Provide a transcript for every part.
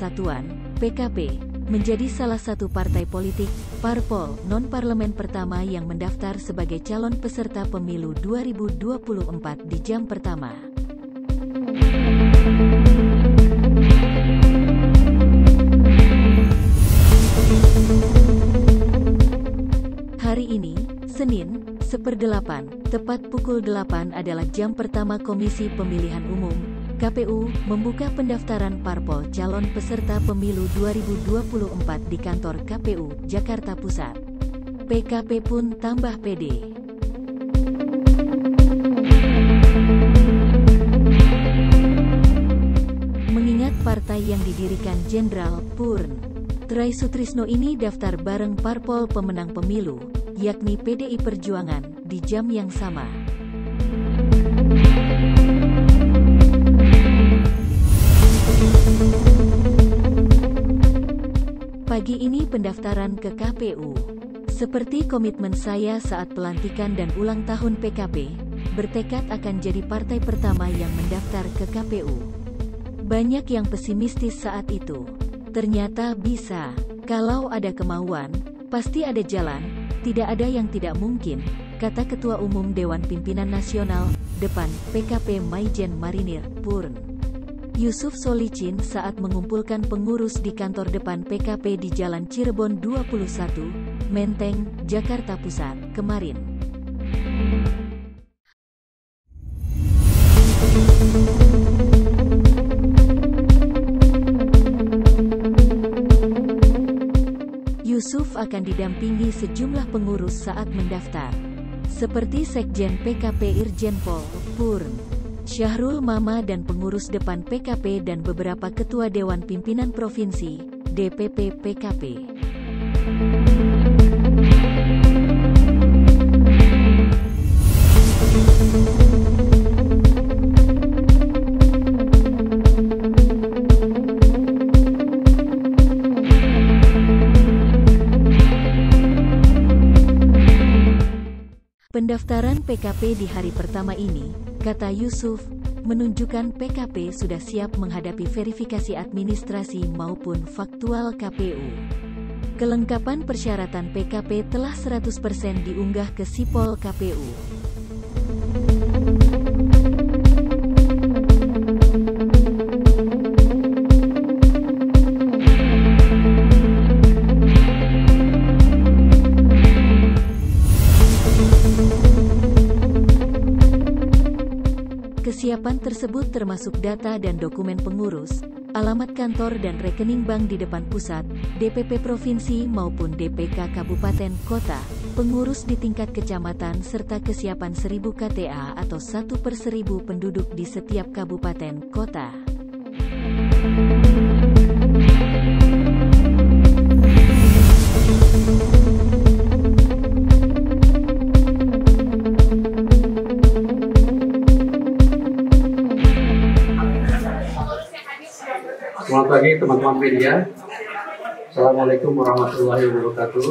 Persatuan, PKP, menjadi salah satu partai politik, parpol, non-parlemen pertama yang mendaftar sebagai calon peserta pemilu 2024 di jam pertama. Hari ini, Senin, seperdelapan, tepat pukul 8 adalah jam pertama Komisi Pemilihan Umum, KPU, membuka pendaftaran parpol calon peserta pemilu 2024 di kantor KPU, Jakarta Pusat. PKP pun tambah pede. Mengingat partai yang didirikan Jenderal Purn Trai Sutrisno ini daftar bareng parpol pemenang pemilu, yakni PDI Perjuangan, di jam yang sama. Pagi ini pendaftaran ke KPU. Seperti komitmen saya saat pelantikan dan ulang tahun PKP, bertekad akan jadi partai pertama yang mendaftar ke KPU. Banyak yang pesimistis saat itu. Ternyata bisa. Kalau ada kemauan, pasti ada jalan, tidak ada yang tidak mungkin, kata Ketua Umum Dewan Pimpinan Nasional, depan PKP Maijen Marinir, Purn. Yusuf Solicin saat mengumpulkan pengurus di kantor depan PKP di Jalan Cirebon 21, Menteng, Jakarta Pusat, kemarin. Yusuf akan didampingi sejumlah pengurus saat mendaftar. Seperti Sekjen PKP Irjen Pol, Purn, Syahrul Mama dan pengurus depan PKP dan beberapa ketua Dewan Pimpinan Provinsi, DPP PKP. Pendaftaran PKP di hari pertama ini, kata Yusuf, menunjukkan PKP sudah siap menghadapi verifikasi administrasi maupun faktual KPU. Kelengkapan persyaratan PKP telah 100% diunggah ke Sipol KPU. Kesiapan tersebut termasuk data dan dokumen pengurus, alamat kantor dan rekening bank di depan pusat, DPP provinsi maupun DPK kabupaten kota, pengurus di tingkat kecamatan serta kesiapan 1000 KTA atau 1 per 1000 penduduk di setiap kabupaten kota. Selamat pagi teman-teman media. Assalamualaikum warahmatullahi wabarakatuh.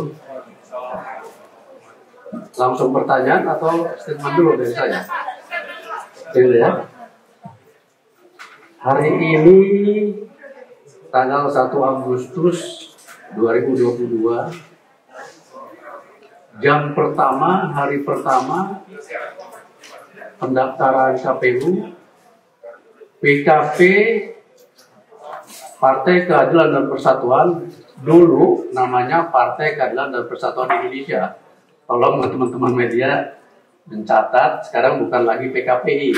Langsung pertanyaan atau statement dulu dari saya? Gitu ya. Hari ini tanggal 1 Agustus 2022 jam pertama hari pertama pendaftaran KPU PKP Partai Keadilan dan Persatuan dulu namanya Partai Keadilan dan Persatuan Indonesia. Tolong teman-teman media mencatat sekarang bukan lagi PKPI,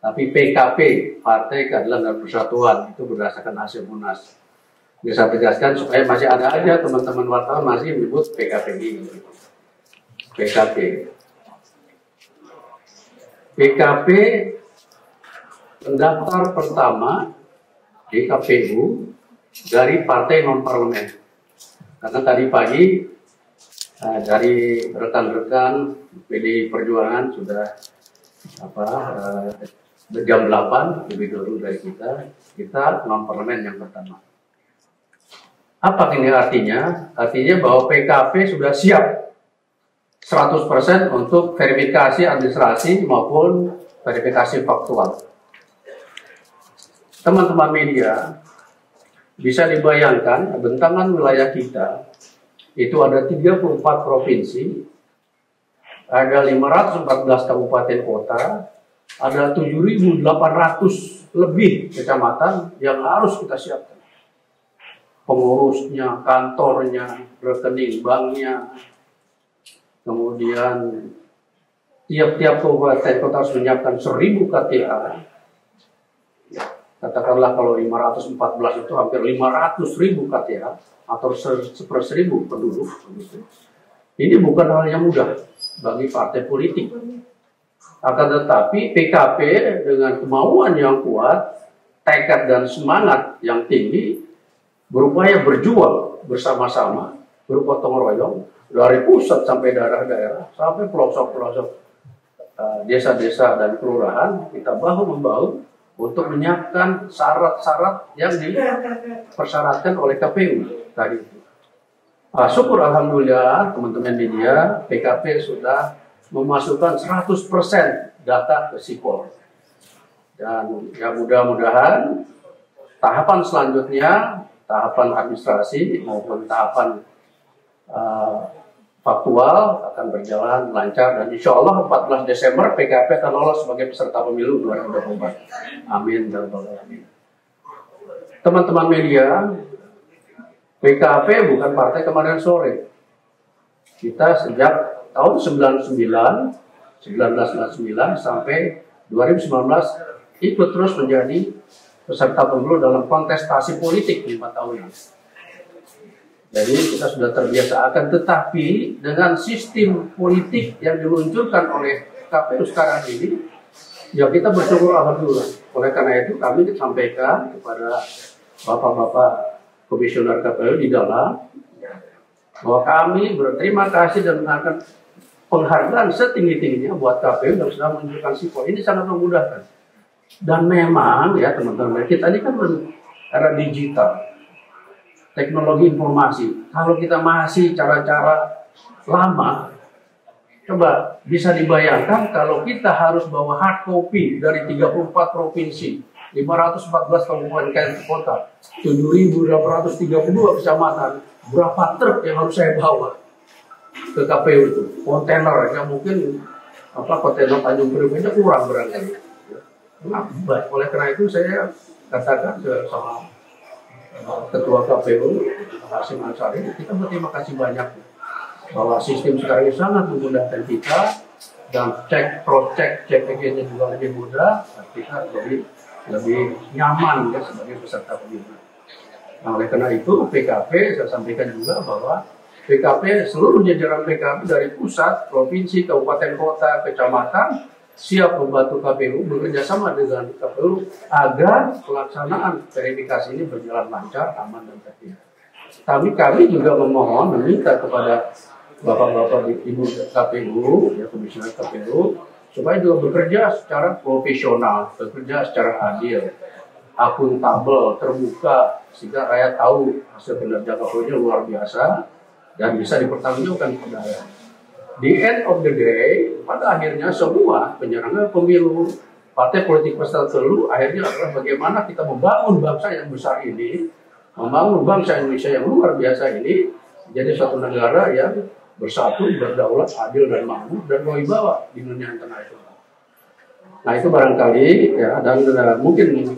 tapi PKP Partai Keadilan dan Persatuan itu berdasarkan hasil munas. Bisa tegaskan supaya masih ada aja teman-teman wartawan masih menyebut PKPI. PKP. PKP pendaftar pertama di KPU dari partai non parlemen. Karena tadi pagi uh, dari rekan-rekan PD Perjuangan sudah apa uh, jam 8 lebih dulu dari kita, kita non parlemen yang pertama. Apa ini artinya? Artinya bahwa PKP sudah siap 100% untuk verifikasi administrasi maupun verifikasi faktual teman-teman media, bisa dibayangkan bentangan wilayah kita itu ada 34 provinsi, ada 514 kabupaten kota, ada 7.800 lebih kecamatan yang harus kita siapkan. Pengurusnya, kantornya, rekening banknya, kemudian tiap-tiap kabupaten kota harus menyiapkan 1000 KTA. Katakanlah kalau 514 itu hampir 500 ribu KTA atau seper seribu penduduk. Ini bukan hal yang mudah bagi partai politik. Akan tetapi PKP dengan kemauan yang kuat, tekad dan semangat yang tinggi, berupaya berjuang bersama-sama, berpotong royong, dari pusat sampai daerah-daerah, sampai pelosok-pelosok eh, desa-desa dan kelurahan, kita bahu-membahu untuk menyiapkan syarat-syarat yang dipersyaratkan oleh KPU tadi. Uh, syukur Alhamdulillah teman-teman media, PKP sudah memasukkan 100% data ke Sipol. Dan ya mudah-mudahan tahapan selanjutnya, tahapan administrasi maupun tahapan uh, faktual akan berjalan lancar dan insya Allah 14 Desember PKP akan lolos sebagai peserta pemilu 2024. Amin dan amin. Teman-teman media, PKP bukan partai kemarin sore. Kita sejak tahun 99, 1999 sampai 2019 ikut terus menjadi peserta pemilu dalam kontestasi politik lima Jadi kita sudah terbiasa akan tetapi dengan sistem politik yang diluncurkan oleh KPU sekarang ini, ya kita bersyukur alhamdulillah. Oleh karena itu kami sampaikan kepada bapak-bapak komisioner KPU di dalam bahwa kami berterima kasih dan mengakan penghargaan setinggi-tingginya buat KPU yang sudah menunjukkan sipol. Ini sangat memudahkan. Dan memang ya teman-teman, kita ini kan era digital, teknologi informasi. Kalau kita masih cara-cara lama, coba bisa dibayangkan kalau kita harus bawa hard copy dari 34 provinsi 514 kabupaten kota, 7.832 kecamatan, berapa truk yang harus saya bawa ke KPU itu? Kontainer yang mungkin apa kontainer Tanjung Priok kurang berangkat. Nah, oleh karena itu saya katakan ke uh, Ketua KPU Hasim Ansari, kita berterima kasih banyak bahwa sistem sekarang ini sangat memudahkan kita dan cek, cross cek, cek nya juga lebih mudah, kita lebih lebih nyaman ya sebagai peserta pemilu. Nah oleh karena itu PKP saya sampaikan juga bahwa PKP seluruh jajaran PKP dari pusat, provinsi, kabupaten kota, kecamatan siap membantu KPU bekerja sama dengan KPU agar pelaksanaan verifikasi ini berjalan lancar, aman dan tertib. Tapi kami juga memohon meminta kepada bapak-bapak ibu KPU, ya komisioner KPU, supaya juga bekerja secara profesional, bekerja secara adil, akuntabel, terbuka, sehingga rakyat tahu hasil kinerja kapolri luar biasa dan bisa dipertanggungjawabkan kepada rakyat. Di end of the day, pada akhirnya semua penyerangan pemilu, partai politik peserta pemilu, akhirnya adalah bagaimana kita membangun bangsa yang besar ini, membangun bangsa Indonesia yang luar biasa ini, jadi suatu negara yang bersatu, berdaulat, adil dan makmur dan berwibawa di dunia internasional. Nah itu barangkali ya dan uh, mungkin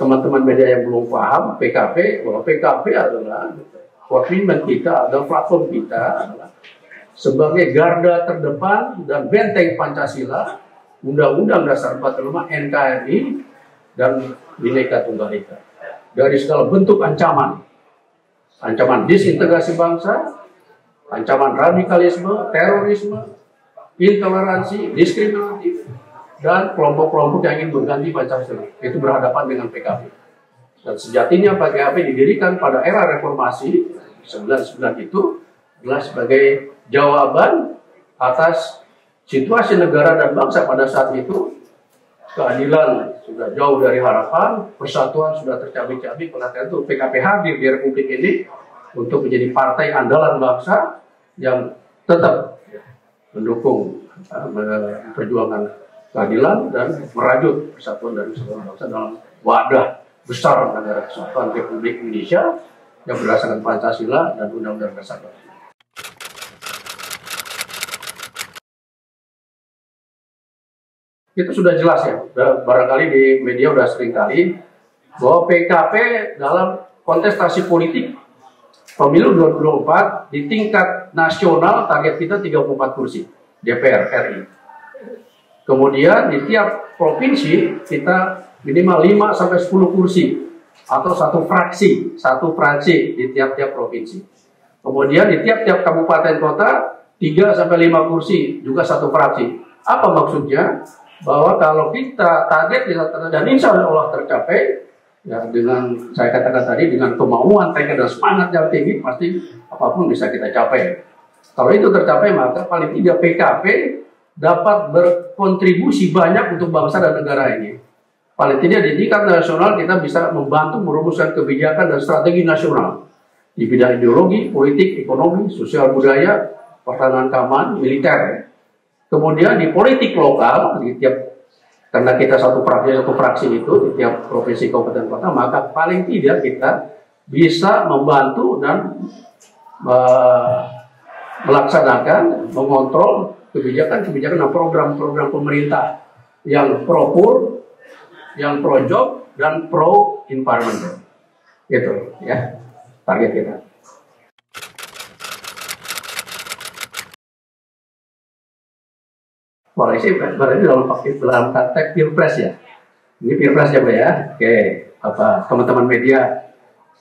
teman-teman media yang belum paham PKP bahwa PKP adalah komitmen kita adalah platform kita sebagai garda terdepan dan benteng Pancasila, Undang-Undang Dasar 45 NKRI dan Bhinneka Tunggal Ika dari segala bentuk ancaman ancaman disintegrasi bangsa, ancaman radikalisme, terorisme, intoleransi, diskriminatif, dan kelompok-kelompok yang ingin mengganti Pancasila. Itu berhadapan dengan PKB. Dan sejatinya PKB didirikan pada era reformasi 99 itu adalah sebagai jawaban atas situasi negara dan bangsa pada saat itu keadilan sudah jauh dari harapan, persatuan sudah tercabik-cabik, oleh karena itu PKP hadir di Republik ini untuk menjadi partai andalan bangsa yang tetap mendukung uh, perjuangan keadilan dan merajut persatuan dari seluruh bangsa dalam wadah besar negara kesatuan Republik Indonesia yang berdasarkan Pancasila dan Undang-Undang Dasar itu sudah jelas ya, barangkali di media sudah sering kali bahwa PKP dalam kontestasi politik pemilu 2024 di tingkat nasional target kita 34 kursi DPR RI. Kemudian di tiap provinsi kita minimal 5 sampai 10 kursi atau satu fraksi, satu fraksi di tiap-tiap provinsi. Kemudian di tiap-tiap kabupaten kota 3 sampai 5 kursi juga satu fraksi. Apa maksudnya? Bahwa kalau kita target dan insya Allah tercapai ya dengan saya katakan tadi dengan kemauan tekad dan semangat yang tinggi pasti apa pun bisa kita capai. Kalau itu tercapai maka paling tidak PKP dapat berkontribusi banyak untuk bangsa dan negara ini. Paling tidak di tingkat nasional kita bisa membantu merumuskan kebijakan dan strategi nasional di bidang ideologi, politik, ekonomi, sosial budaya, pertahanan keamanan, militer. Kemudian di politik lokal, di tiap karena kita satu fraksi satu fraksi itu di tiap provinsi kabupaten kota, maka paling tidak kita bisa membantu dan uh, melaksanakan, mengontrol kebijakan-kebijakan dan program-program pemerintah yang pro pur, yang pro job dan pro environment. Itu ya target kita. Koalisi berarti dalam dalam konteks pilpres ya. Ini pilpres ya, Pak ya. Oke, apa teman-teman media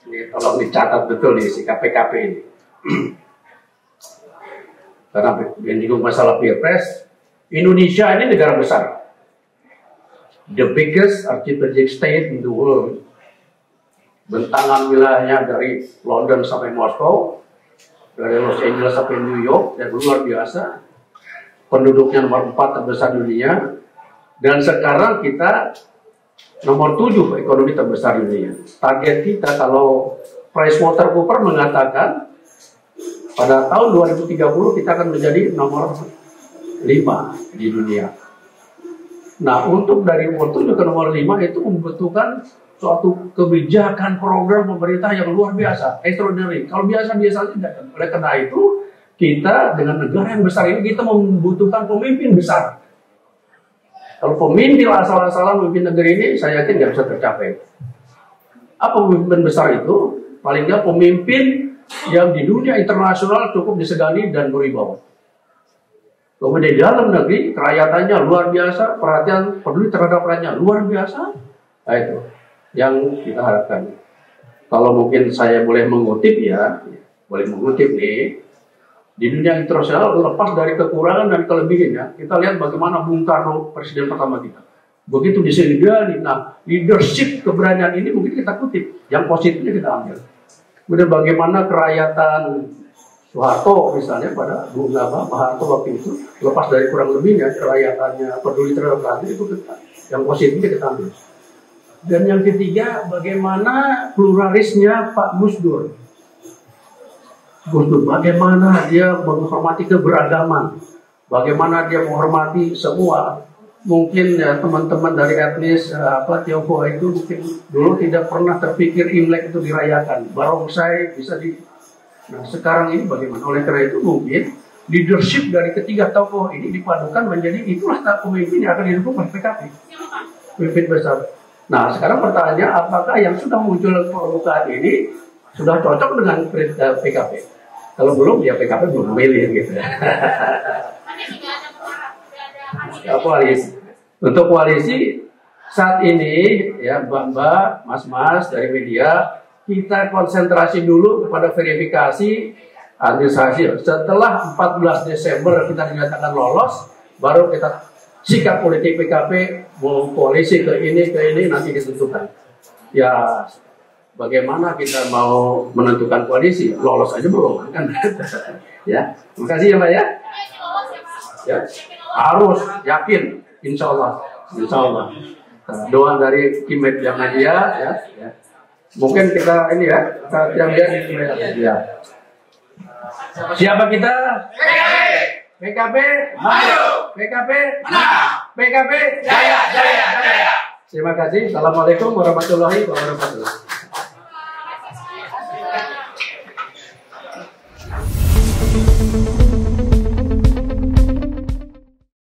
ini tolong dicatat betul nih si KPKP ini. Karena menyinggung masalah pilpres, Indonesia ini negara besar. The biggest archipelagic state in the world. Bentangan wilayahnya dari London sampai Moskow, dari Los Angeles sampai New York, dan luar biasa penduduknya nomor 4 terbesar dunia dan sekarang kita nomor 7 ekonomi terbesar dunia. Target kita kalau PricewaterhouseCoopers mengatakan pada tahun 2030 kita akan menjadi nomor 5 di dunia. Nah, untuk dari nomor 7 ke nomor 5 itu membutuhkan suatu kebijakan program pemerintah yang luar biasa, extraordinary. Kalau biasa-biasa tidak. Oleh karena itu, kita dengan negara yang besar ini kita membutuhkan pemimpin besar. Kalau pemimpin asal-asalan memimpin negeri ini, saya yakin nggak bisa tercapai. Apa pemimpin besar itu? Paling nggak pemimpin yang di dunia internasional cukup disegani dan berwibawa. Kemudian di dalam negeri, kerayaatannya luar biasa, perhatian peduli terhadap rakyatnya luar biasa. Nah itu yang kita harapkan. Kalau mungkin saya boleh mengutip ya, boleh mengutip nih, di dunia internasional lepas dari kekurangan dan kelebihannya, kita lihat bagaimana Bung Karno presiden pertama kita. Begitu disediakan, nah leadership keberanian ini mungkin kita kutip, yang positifnya kita ambil. Kemudian bagaimana kerakyatan Soeharto misalnya pada Bung Nama, Pak Harto waktu itu lepas dari kurang lebihnya kerayaatannya peduli terhadap rakyat itu kita, yang positifnya kita ambil. Dan yang ketiga bagaimana pluralisnya Pak Gus Gus bagaimana dia menghormati keberagaman, bagaimana dia menghormati semua. Mungkin ya teman-teman dari etnis eh, apa Tionghoa itu mungkin dulu tidak pernah terpikir Imlek itu dirayakan. Barongsai bisa di Nah, sekarang ini bagaimana? Oleh karena itu mungkin leadership dari ketiga tokoh ini dipadukan menjadi itulah tak pemimpin yang akan didukung oleh PKP. Pemimpin besar. Nah, sekarang pertanyaannya apakah yang sudah muncul permukaan ini sudah cocok dengan PKP? Kalau belum ya PKP belum memilih gitu. ya, koalisi. Untuk koalisi saat ini ya Mbak-mbak, Mas-mas dari media kita konsentrasi dulu kepada verifikasi administrasi. Setelah 14 Desember kita dinyatakan lolos, baru kita sikap politik PKP mau koalisi ke ini ke ini nanti ditentukan. Ya bagaimana kita mau menentukan koalisi? Lolos aja belum kan? Ya terima kasih ya mbak ya. Ya harus yakin insya Allah. Insya Allah. Doa dari tim media media ya, ya. Mungkin kita ini ya kita yang dia ya. Siapa kita? PKB PKB PKB PKB jaya jaya jaya. Terima kasih. Assalamualaikum warahmatullahi wabarakatuh.